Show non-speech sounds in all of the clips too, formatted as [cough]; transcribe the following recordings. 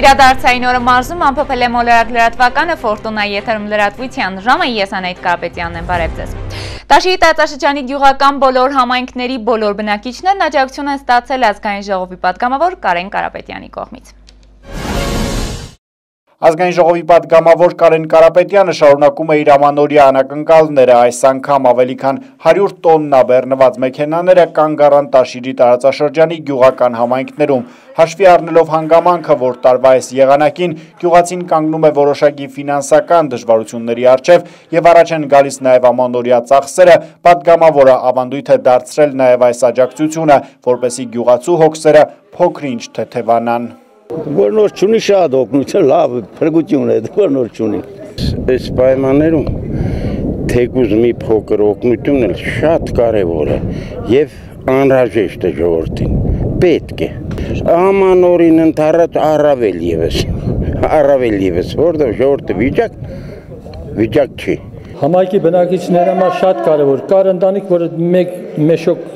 Իրադարձային օրը մարզում ամփոփել է մոլորակ լրատվականը Ֆորտունայի եթերում լրատվության ժամը ես Անայդ Կարապետյանն եմ, բարև ձեզ։ Տաշի տարածաշրջանի գյուղական բոլոր համայնքների բոլոր բնակիչներն աջակցություն են ստացել ազգային ժողովի պատգամավոր Կարեն Կարապետյանի կողմից։ Ազգային ժողովի պատգամավոր Կարեն Կարապետյանը շարունակում է իր ամանորյա անակնկալները, այս անգամ ավելի քան 100 տոննա բեռնված մեքենաները կանգ առան Տաշիրի տարածաշրջանի գյուղական համայնքներում։ Հաշվի առնելով հանգամանքը, որ տարվա այս եղանակին գյուղացին կանգնում է որոշակի ֆինանսական դժվարությունների առջև եւ առաջ են գալիս նաեւ ամանորյա ծախսերը, պատգամավորը ավանդույթ է դարձրել նաեւ այս աջակցությունը, որպեսի գյուղացու հոգսերը փոքրինչ թեթևանան որ նոր չունի շատ օգնություն, լավ փրկություն է, որ նոր չունի։ Այս պայմաններում թեկուզ մի փոքր օգնություն էլ շատ կարևոր է եւ անհրաժեշտ է ժողովրդին։ Պետք է։ Ամանորին ընթառաջ առավել եւս, առավել եւս, որտեղ ժողովրդը վիճակ վիճակ չի։ Համայնքի բնակիչները համար շատ կարևոր։ Կար ընտանիք, որը մեկ մեշոկ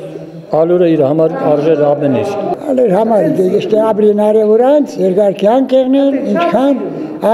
ալուրը իր համար արժեր ամեն ինչ Ալեր համար դեգեստե ապրին արևուրանց, երկար կյանք եղնեն, ինչքան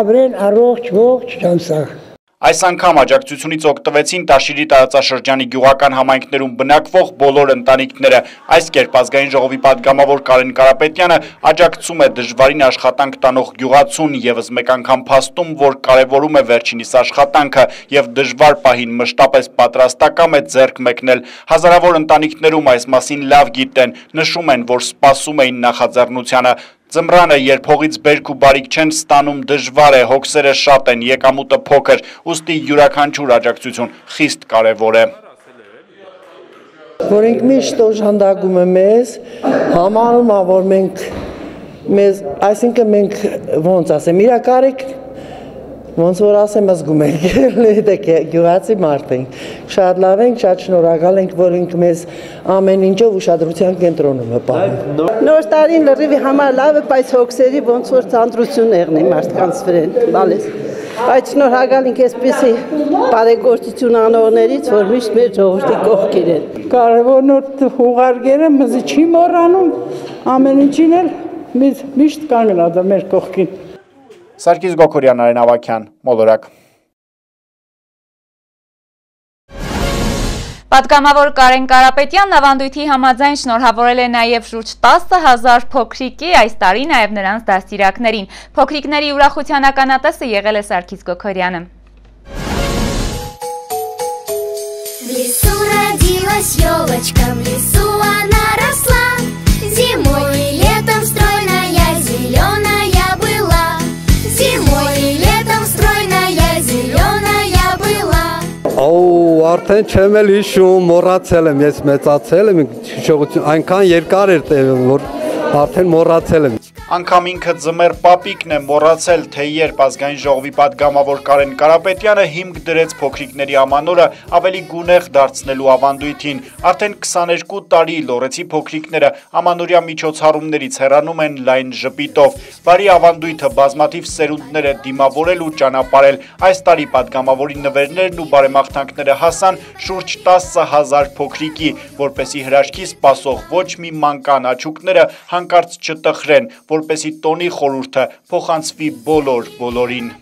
ապրեն առողջ ողջ ճանսախ։ Այս անգամ աջակցությունից օգտվեցին Տաշիրի տարածաշրջանի գյուղական համայնքներում բնակվող բոլոր ընտանիքները։ Այս կերպ ազգային ժողովի падգամավոր Կարեն Կարապետյանը աջակցում է դժվարին աշխատանք տանող գյուղացուն եւս մեկ անգամ փաստում, որ կարևորում է վերջինիս աշխատանքը եւ դժվար պահին մշտապես պատրաստակամ է ձեռք մեկնել։ Հազարավոր ընտանիքներում այս մասին լավ գիտեն, նշում են, որ սպասում էին նախաձեռնությանը։ Ձմռանը, երբ հողից բերք ու բարիք չեն ստանում, դժվար է, հոգսերը շատ են, եկամուտը փոքր, ուստի յուրաքանչյուր աջակցություն խիստ կարևոր է։ Որ ենք միշտ օժանդակում է մեզ, համարում ա, որ մենք մեզ, այսինքն մենք ոնց ասեմ, իրակարեք ոնց որ ասեմ զգում ենք [laughs] դե գյուղացի մարդ ենք շատ լավ ենք շատ շնորհակալ ենք որ ինք մեզ ամեն ինչով ուշադրության կենտրոնում է պահում նոր տարին լրիվ համար լավ է բայց հոգսերի ոնց որ ցանտրություն եղնի մարդկանց վրան բալես բայց շնորհակալ ենք այսպեսի բարեգործություն անողներից որ միշտ մեր ժողովրդի կողքին են կարևորն որ հուղարգերը մզի չի մոռանում ամեն ինչին էլ միշտ կանգնած է մեր կողքին Սարգիս Գոքորյան, Արեն Ավակյան, Մոլորակ։ Պատգամավոր Կարեն Կարապետյանն ավանդույթի համաձայն շնորհավորել է նաև շուրջ 10 հազար փոքրիկի այս տարի նաև նրանց դաստիրակներին։ Փոքրիկների ուրախության ականատեսը եղել է Սարգիս Գոքորյանը։ В лесу родилась елочка, в лесу она росла, зимой արդեն չեմ էլ հիշում, մոռացել եմ, ես մեծացել եմ, հիշողություն այնքան երկար էր տևում, որ արդեն մոռացել եմ։ Անկամ ինքը ձմեր պապիկն է մոռացել, թե երբ ազգային ժողովի падգամավոր Կարեն Կարապետյանը հիմք դրեց փոքրիկների ամանորը ավելի գունեղ դարձնելու ավանդույթին։ Արդեն 22 տարի լորեցի փոքրիկները ամանորյա միջոցառումներից հեռանում են լայն ժպիտով։ Բարի ավանդույթը բազմաթիվ սերունդներ է դիմավորել ու ճանապարել։ Այս տարի падգամավորի նվերներն ու բարեմաղթանքները հաս հասան շուրջ 10000 փոքրիկի, որպեսի հրաշքի սպասող ոչ մի մանկան աչուկները հանկարծ չտխրեն, որպեսի տոնի խորուրդը փոխանցվի բոլոր բոլորին։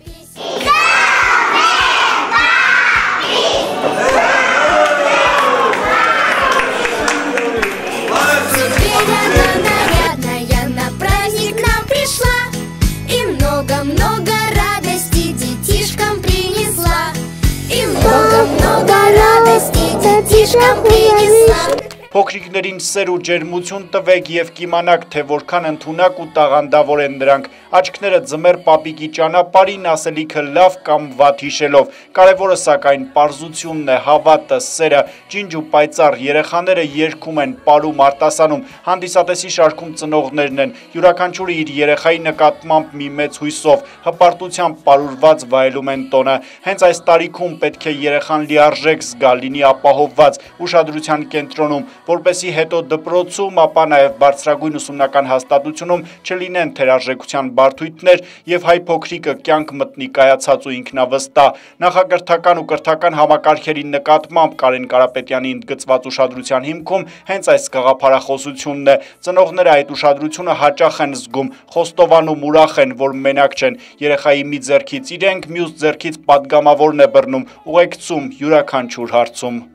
Փոքրիկներին սեր ու ջերմություն տվեք եւ կիմանաք, թե որքան ընդունակ ու տաղանդավոր են նրանք։ Աչքները ձմեր պապիկի ճանապարհին ասելիքը լավ կամ վատ հիշելով։ Կարևորը սակայն པարզությունն է, հավատը, սերը, ջինջ ու պայծառ երեխաները երգում են, ապարում, արտասանում։ Հանդիսատեսի շարքում ծնողներն են։ Յուրաքանչյուրը իր երեխայի նկատմամբ մի մեծ հույսով, հպարտությամբ ապարուրված վայելում են տոնը։ Հենց այս տարիքում պետք է երեխան լիարժեք զգա, լինի ապահովված, ուշադրության կենտրոնում, որպեսի հետո դպրոցում, ապա նաև բարձրագույն ուսումնական հաստատությունում չլինեն թերարժեքության բարդույթներ և հայ փոքրիկը կյանք մտնի կայացած ու ինքնավստա։ Նախագրթական ու կրթական համակարգերի նկատմամբ Կարեն Կարապետյանի ընդգծված ուշադրության հիմքում հենց այս գաղափարախոսությունն է։ Ծնողները այդ ուշադրությունը հաճախ են զգում, խոստովանում ուրախ են, որ մենակ չեն։ Երեխայի մի ձեռքից իրենք, մյուս ձեռքից պատգամավորն է բռնում, ուղեկցում յուրաքանչյուր հարցում։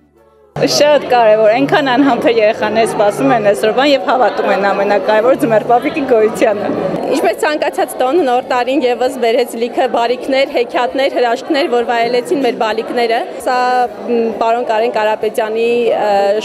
Շատ կարևոր, այնքան անհամբեր երեխաներ սպասում են այսօրվան եւ հավատում են ամենակարևոր ձմեր պապիկի գոյությանը։ Ինչպես ցանկացած տոն նոր տարին եւս բերեց լիքը բարիկներ, հեքիաթներ, հրաշքներ, որ վայելեցին մեր բալիկները։ Սա պարոն Կարեն Կարապետյանի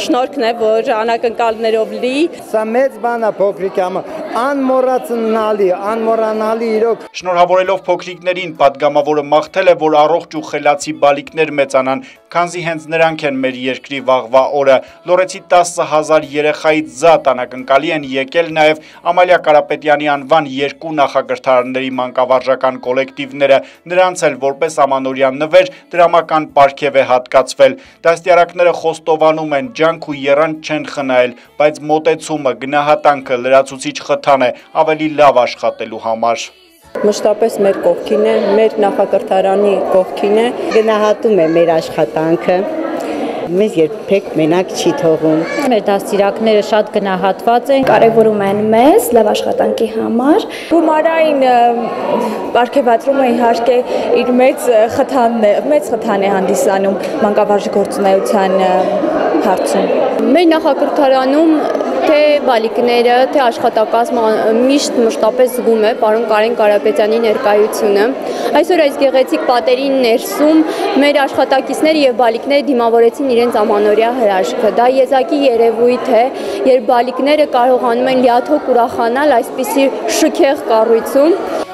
շնորհքն է, որ անակնկալներով լի։ Սա մեծ բան է փոքրիկ ամը, անմոռացնալի, անմոռանալի իրոք։ Շնորհավորելով փոքրիկներին падգամավորը մաղթել է, որ առողջ ու խելացի բալիկներ մեծանան, քանզի հենց նրանք են մեր երկրի վաղվա օրը։ Լորեցի 10000 երեխայից զատ անակնկալի են եկել նաև Ամալիա Կարապետյանի անվան երկու նախակրթարանների մանկավարժական կոլեկտիվները, նրանց էլ որպես ամանորյան նվեր դրամական պարգև է հատկացվել։ Դաստիարակները խոստովանում են ջանք ու երանք չեն խնայել, բայց մոտեցումը, գնահատանքը լրացուցիչ խթան է ավելի լավ աշխատելու համար մշտապես մեր կողքին է, մեր նախակրթարանի կողքին է։ Գնահատում է մեր աշխատանքը մեզ երբեք մենակ չի թողում։ Մեր դաստիարակները շատ գնահատված են, կարևորում են մեզ լավ աշխատանքի համար։ Գումարային ապարքեվատրումը իհարկե իր մեծ խթանն է, մեծ խթան է հանդիսանում մանկավարժի գործունեության հարցում։ Մեր նախակրթարանում թե բալիկները, թե աշխատակազմը միշտ մշտապես զգում է պարոն Կարեն Կարապետյանի ներկայությունը։ Այսօր այս գեղեցիկ պատերի ներսում մեր աշխատակիցները եւ բալիկները դիմավորեցին իրենց ամանորյա հրաշքը։ Դա եզակի երևույթ է, երբ բալիկները կարողանում են լիաթոք ուրախանալ այսպիսի շքեղ կառույցում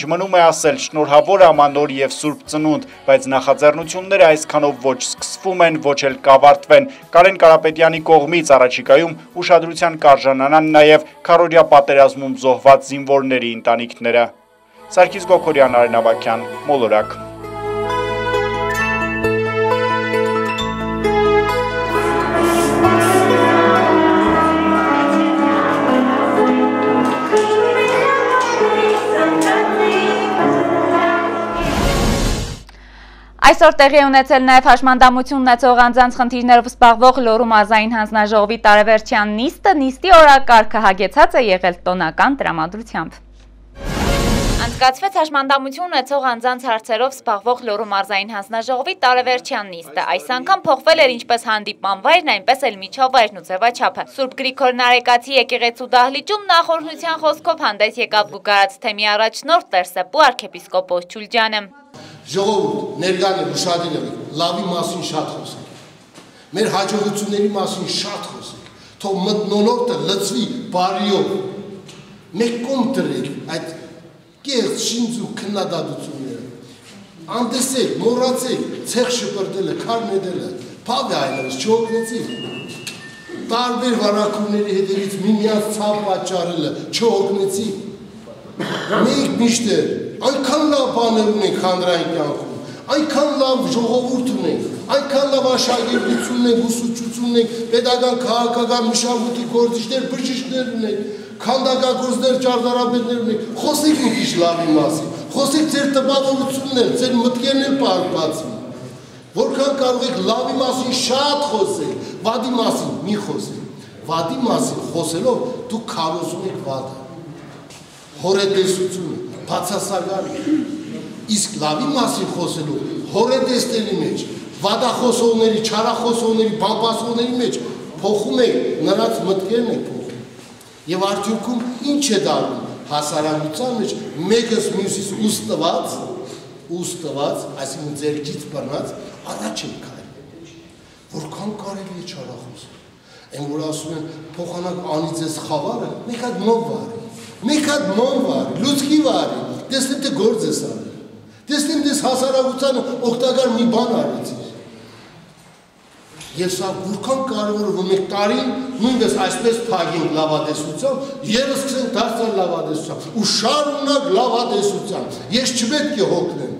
ինչ, մնում է ասել, շնորհավոր ամանոր եւ Սուրբ Ծնունդ, բայց նախաձեռնությունները այսքանով ոչ սկսվում են, ոչ էլ կավարտվեն։ Կարեն Կարապետյանի կողմից առաջիկայում ուշադրության կարժանանան նաեւ քարորյա պատերազմում զոհված զինվորների ընտանիքները։ Սարգիս Գոքորյան, Արեն Ավակյան, Մոլորակ Այսօր տեղի ունեցել նաև հաշմանդամություն ունեցող անձանց խնդիրներով սպաղվող լորու մարզային հանձնաժողովի տարեվերջյան նիստը, նիստի օրակարգը հագեցած է եղել տոնական տրամադրությամբ։ Անցկացվեց հաշմանդամություն ունեցող անձանց հարցերով սպաղվող լորու մարզային հանձնաժողովի տարեվերջյան նիստը։ Այս անգամ փոխվել էր ինչպես հանդիպման վայրն, այնպես էլ միջավայրն ու ձևաչափը։ Սուրբ Գրիգոր Նարեկացի եկեղեցու դահլիճում նախորդության խոսքով հանդես եկավ Բուգարաց թեմի առաջնորդ Տերսեպու arczepiskopos Չուլջանը ժողովուրդ ներկան եք ուշադիր եք, լավի մասին շատ խոսեք, մեր հաջողությունների մասին շատ խոսեք, թող մտնոլորտը լծվի բարիով, մեկ կոմ տրեք այդ կեղծ շինձ ու քննադատությունները, անդեսեք, մորացեք, ցեղ շպրտելը, քար նետելը, փավ է այլևս չօգնեցիք, տարբեր վարակումների հետևից միմյանց ցավ պատճառելը չօգնեցիք, մեկ միշտեր այնքան լավ բաներ ունենք հանրային կյանքում, այնքան լավ ժողովուրդ ունենք, այնքան լավ աշակերտություն ունենք, ուսուցչություն ունենք, pedagogan, քաղաքական մշակույթի գործիչներ, բժիշկներ ունենք, քանդակագործներ, ճարտարապետներ ունենք։ Խոսեք քիչ լավի մասին։ Խոսեք ձեր տպավորություններ, ձեր մտքերն էլ բացվի։ Որքան կարող եք լավի մասին շատ խոսել, վադի մասին մի խոսեք։ Վադի մասին խոսելով դուք քարոզում եք վադը։ Հորետեսությունը բացասական իսկ լավի մասին խոսելու հորետեստերի մեջ վադախոսողների, չարախոսողների, բամբասողների մեջ փոխում եք նրանց մտքերն եք փոխում եւ արդյունքում ինչ է դառնում հասարակության մեջ մեկս մյուսից ուս տված ուս տված այսինքն ձերքից բռնած առաջ են քայլում որքան կարելի է չարախոսել այն որ ասում են փոխանակ անի ձեզ խավարը մեկ հատ նով վարի Մեկ հատ մոն վարի, լուցկի վարի, տեսնեմ թե գործ ես արել։ Տեսնեմ դες հասարակությանը օգտակար մի բան արեցիր։ Եվ սա որքան կարևոր է, որ մենք տարին նույնպես այսպես թագենք լավադեսությամբ, եւս սկսենք դարձնել լավադեսությամբ ու շարունակ լավադեսությամբ։ Ես չպետք է հոգնեմ,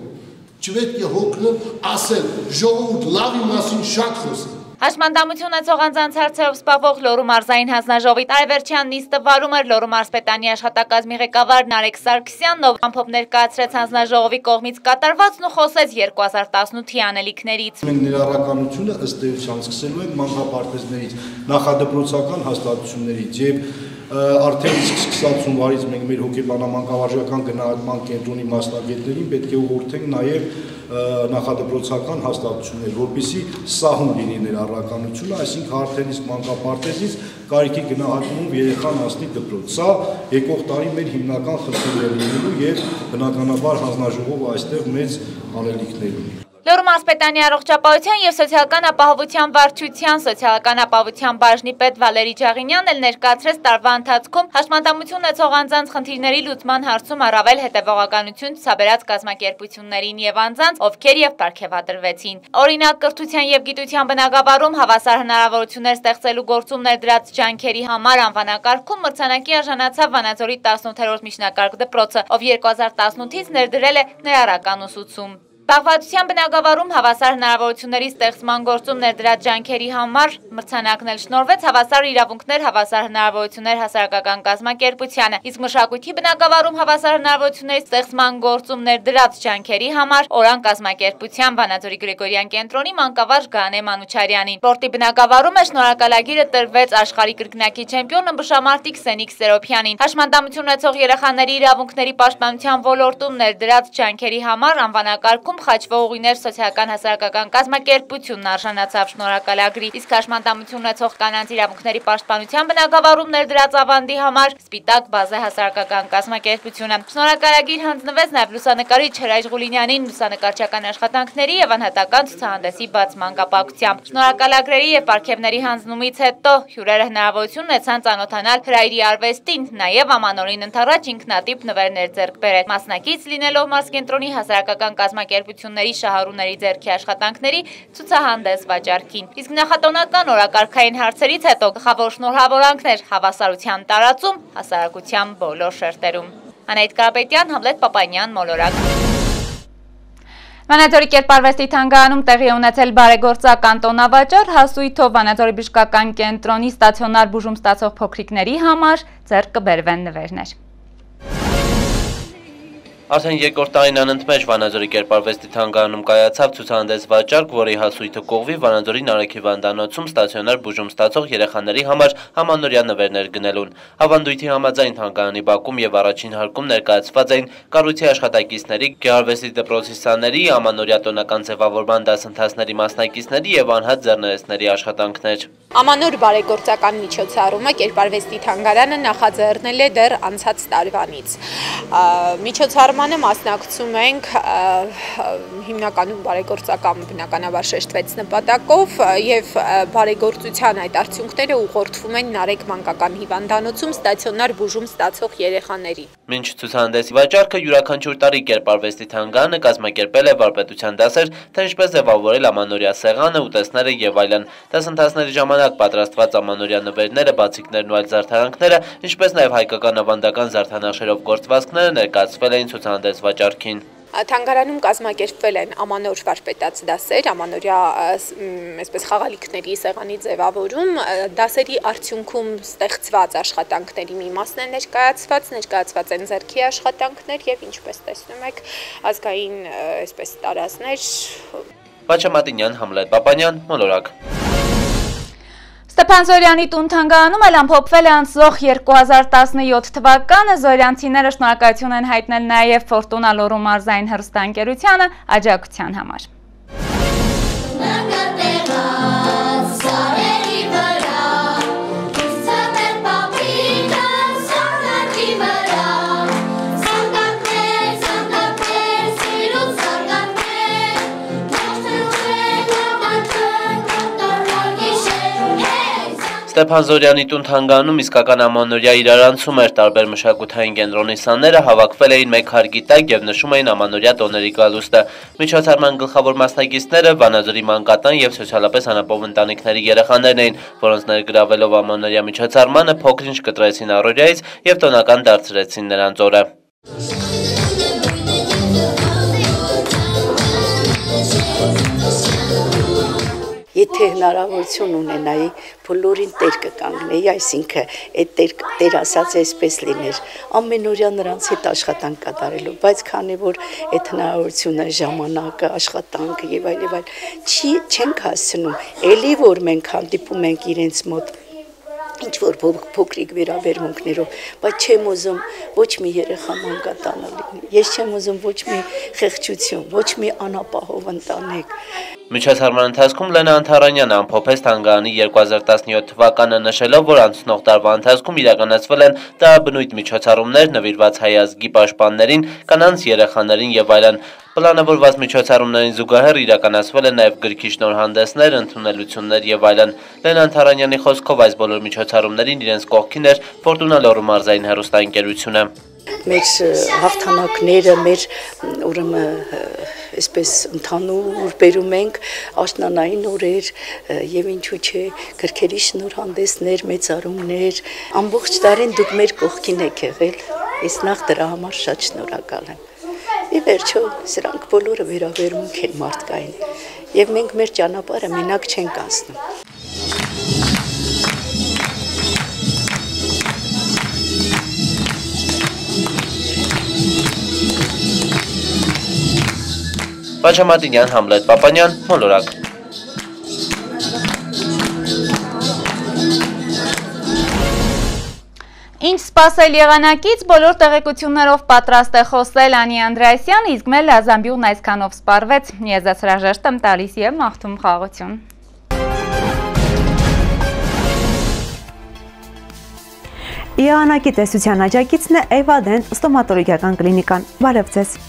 չպետք է հոգնեմ ասել ժողովուրդ լավի մասին շատ խոսել Հաշմանդամություն ունեցող անձանց հարցերով սպասվող Լոռու մարզային հանձնաժողովի տարեվերջյան նիստը վարում էր Լոռու մարզպետանի աշխատակազմի ղեկավար Նարեկ Սարգսյանն, ով ամփոփ ներկայացրեց հանձնաժողովի կողմից կատարվածն ու խոսեց 2018-ի անելիքներից։ Մենք ներառականությունը ըստ էության սկսելու ենք մանկապարտեզներից, նախադպրոցական հաստատություններից եւ արդեն իսկ սկսած հունվարից մենք մեր հոգեբանամանկավարժական գնահատման կենտրոնի մասնագետներին պետք է ուղղորդենք նաև նախադպրոցական հաստատություններ, որբիսի սահուն լինի ներառականությունը, այսինքն արդեն իսկ մանկապարտեզից կարիքի գնահատումով երեխան հասնի դպրոց։ Սա եկող տարի մեր հիմնական խնդիրն է լինելու եւ բնականաբար հանձնաժողովը այստեղ մեծ անելիքներ ունի։ Լոռու մարզպետանի առողջապահության եւ սոցիալական ապահովության վարչության սոցիալական ապահովության բաժնի պետ Վալերի Ջաղինյանն էլ ներկայացրեց տարվա ընթացքում հաշմանդամություն ունեցող անձանց խնդիրների լուծման հարցում առավել հետևողականություն ցուցաբերած կազմակերպություններին եւ անձանց, ովքեր եւ ապարգևատրվեցին։ Օրինակ կրթության եւ գիտության բնագավառում հավասար հնարավորություններ ստեղծելու գործում ներդրած ջանքերի համար անվանակարգում մրցանակի արժանացավ Վանաձորի 18-րդ միջնակարգ դպրոցը, ով 2018-ից ներդրել է ներառական ուսուցում։ Բաղվածության բնագավառում հավասար հնարավորությունների ստեղծման գործում ներդրած ջանքերի համար մրցանակն էլ շնորվեց հավասար իրավունքներ հավասար հնարավորություններ հասարակական կազմակերպությանը, իսկ մշակույթի բնագավառում հավասար հնարավորությունների ստեղծման գործում ներդրած ջանքերի համար օրան կազմակերպության Վանաձորի Գրիգորյան կենտրոնի մանկավարժ Գանե Մանուչարյանին։ Սպորտի բնագավառում է շնորհակալագիրը տրվեց աշխարհի կրկնակի չեմպիոն ըմբշամարտիկ Սենիկ Սերոփյանին։ Հաշմանդամություն ունեցող երեխաների իրավունքների պաշտպանության ոլորտում ներդրած ջանքերի համար անվանակարգում խաչվող ուղիներ սոցիալական հասարակական կազմակերպությունն արժանացավ շնորհակալագրի, իսկ հաշմանդամություն ունեցող կանանց իրավունքների պաշտպանության բնագավառում ներդրած ավանդի համար Սպիտակ բազե հասարակական կազմակերպությունը։ Շնորհակալագիր հանձնվեց նաև լուսանկարիչ Հրայր Ղուլինյանին լուսանկարչական աշխատանքների եւ անհատական ցուցահանդեսի բացման կապակցությամբ։ Շնորհակալագրերի եւ պարգևների հանձնումից հետո հյուրերը հնարավորություն ունեցան ծանոթանալ Հրայրի արվեստին, նաև ամանորին ընթառաջ ինքնատիպ նվերներ ձեռք բերել։ Մասնակից լինելով Մարսկենտրոնի հասարակական կազմակերպ կազմակերպությունների շահառուների ձեռքի աշխատանքների ցուցահանդես վաճառքին։ Իսկ նախատոնական օրակարգային հարցերից հետո գլխավոր շնորհավորանքներ հավասարության տարածում հասարակության բոլոր շերտերում։ Անետ Կարապետյան, Համլետ Պապանյան, Մոլորակ։ Վանաձորի կերպարվեստի թանգարանում տեղի ունեցել բարեգործական տոնավաճառ հասույթով Վանաձորի բժշկական կենտրոնի ստացիոնար բուժում ստացող փոքրիկների համար ձեռք կբերվեն նվերներ։ Արդեն երկրորդ տարին անընդմեջ Վանաձորի կերպարվեստի թանգարանում կայացավ ցուցահանդես վաճառք, որի հասույթը կողվի Վանաձորի Նարեքի վանդանոցում ստացիոնար բուժում ստացող երեխաների համար համանորյա նվերներ գնելուն։ Ավանդույթի համաձայն թանգարանի բակում եւ առաջին հարկում ներկայացված էին կառույցի աշխատակիցների, գեղարվեստի դպրոցի սաների, ամանորյա տոնական ձևավորման դասընթացների մասնակիցների եւ անհատ ձեռներեցների աշխատանքներ։ Ամանոր բարեգործական միջոցառումը կերպարվեստի թանգարանը նախաձեռնել է դեռ անցած տարվանից։ Միջոցառումը Հաղորդմանը մասնակցում ենք հիմնականում բարեգործական բնականաբար շեշտվեց նպատակով եւ բարեգործության այդ արդյունքները ուղղորդվում են Նարեկ մանկական հիվանդանոցում ստացիոնար բուժում ստացող երեխաներին։ Մինչ ցուցահանդեսի վաճառքը յուրաքանչյուր տարի կերպարվեստի թանգարանը կազմակերպել է վարպետության դասեր, թե ինչպես ձևավորել ամանորյա սեղանը, ուտեսները եւ այլն։ Դասընթացների ժամանակ պատրաստված ամանորյա նվերները, բացիկներն ու այլ զարդարանքները, ինչպես նաև հայկական ավանդական զարդանախշերով գործվածքները ներկայացվել էին ցուցահանդես վաճառքին։ Թանգարանում կազմակերպվել են ամանոր վարպետաց դասեր, ամանորյա այսպես խաղալիքների սեղանի ձևավորում, դասերի արդյունքում ստեղծված աշխատանքների մի մասն է ներկայացված, ներկայացված են ձեռքի աշխատանքներ եւ ինչպես տեսնում եք, ազգային այսպես տարազներ Բաչա Մատինյան, Համլետ Պապանյան, Մոլորակ Ստեփան Զորյանի տուն թանգարանում էլ ամփոփվել է անցող 2017 թվականը Զորյանցիները շնորհակալություն են հայտնել նաև Ֆորտունա Լոռու մարզային հրստանգերությանը աջակցության համար։ Ստեփան Զորյանի տուն թանգանում իսկական ամանորյա իրարանցում էր տարբեր մշակութային կենտրոնի սաները հավաքվել էին մեկ հարգի տակ եւ նշում էին ամանորյա տոների գալուստը։ Միջոցառման գլխավոր մասնակիցները Վանաձորի մանկատան եւ սոցիալապես անապով ընտանիքների երեխաներն էին, որոնց ներգրավելով ամանորյա միջոցառմանը փոքրինչ կտրեցին առօրյայից եւ տոնական դարձրեցին նրանց օրը։ եթե հնարավորություն ունենայի բոլորին տեր կկանգնեի, այսինքն այդ տեր, տեր ասած այսպես լիներ, ամենօրյա նրանց հետ աշխատանք կատարելու, բայց քանի որ այդ հնարավորությունը ժամանակը, աշխատանքը եւ այլ եւ այլ չի չենք հասցնում, ելի որ մենք հանդիպում ենք իրենց մոտ ինչ որ փոքրիկ վերաբերմունքներով, բայց չեմ ուզում ոչ մի երեխա մանկատանը լինի։ Ես չեմ ուզում ոչ մի խեղճություն, ոչ մի անապահով ընտանիք։ Միջոցառման ընթացքում Լենա Անթարանյանը ամփոփեց Թանգարանի 2017 թվականը նշելով, որ անցնող տարվա ընթացքում իրականացվել են տարաբնույթ միջոցառումներ նվիրված հայ ազգի պաշտպաններին, կանանց երեխաներին եւ այլն։ Պլանավորված միջոցառումներին զուգահեռ իրականացվել են նաև գրքի շնորհանդեսներ, ընդունելություններ եւ այլն։ Լենան Թարանյանի խոսքով այս բոլոր միջոցառումներին իրենց կողքին էր Ֆորտունա Լոռու մարզային հեռուստաընկերությունը մեր հաղթանակները, մեր ուրեմն այսպես ընդհանուր բերում ենք աշնանային օրեր եւ ինչու՞ չէ գրքերի շնորհանդեսներ, մեծարումներ, ամբողջ տարին դուք մեր կողքին եք եղել։ Ես նախ դրա համար շատ շնորհակալ եմ։ Ի վերջո, սրանք բոլորը վերաբերմունք են մարդկային, եւ մենք մեր ճանապարհը մենակ չենք անցնում։ Պաչամատինյան, Համլետ Պապանյան, Մոլորակ։ սպասել եղանակից բոլոր տեղեկություններով պատրաստ է խոսել Անի Անդրայասյան, իսկ մեր լազամբյուղն այսքանով սպարվեց, եզաց հրաժեշտ եմ տալիս և մաղթում խաղություն։ Եղանակի տեսության աջակիցն է Էվադեն ստոմատոլոգիական կլինիկան։ Բարև ձեզ։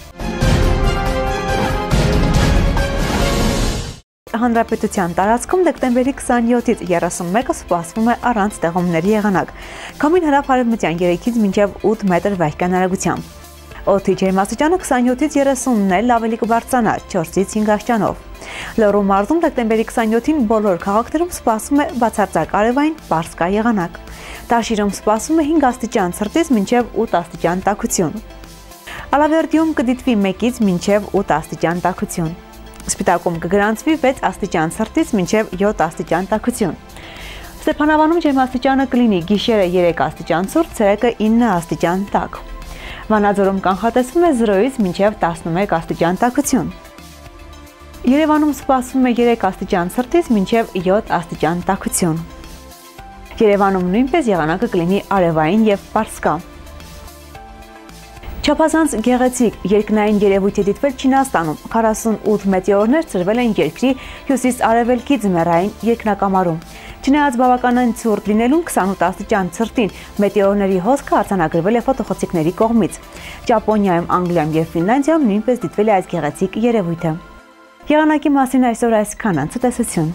Հանրապետության տարածքում դեկտեմբերի 27-ից 31-ը սպասվում է առանց տեղումների եղանակ։ Կամին հրապարևմտյան 3-ից մինչև 8 մետր վայրկյան արագությամբ։ Օդի ջերմաստիճանը 27-ից 30-ն էլ ավելի կբարձրանա 4-ից 5 աստիճանով։ Լոռու մարզում դեկտեմբերի 27-ին բոլոր քաղաքներում սպասվում է բացարձակ արևային պարսկա եղանակ։ Տաշիրում սպասվում է 5 աստիճան ցրտից մինչև 8 աստիճան տաքություն։ Ալավերդիում կդիտվի 1-ից մինչև 8 աստիճան տաքություն։ Սպիտակում կգրանցվի 6 աստիճան ցրտից մինչև 7 աստիճան տաքություն։ Ստեփանավանում ջերմաստիճանը կլինի գիշերը 3 աստիճան ցուրտ, ցերեկը 9 աստիճան տաք։ Վանաձորում կանխատեսվում է 0-ից մինչև 11 աստիճան տաքություն։ Երևանում սպասվում է 3 աստիճան ցրտից մինչև 7 աստիճան տաքություն։ Երևանում նույնպես եղանակը կլինի արևային եւ պարսկա։ Չափազանց գեղեցիկ երկնային երևույթ է դիտվել Չինաստանում։ 48 մետեորներ ծրվել են երկրի հյուսիս-արևելքի ձմեռային երկնակամարում։ Չնայած բավականին ցուրտ լինելուն 28 աստիճան ցրտին մետեորների հոսքը արձանագրվել է ֆոտոխցիկների կողմից։ Ճապոնիայում, Անգլիայում եւ Ֆինլանդիայում նույնպես դիտվել է այս գեղեցիկ երևույթը։ Եղանակի մասին այսօր այսքան անցտեսություն։